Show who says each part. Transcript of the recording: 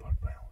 Speaker 1: Pork Barrel.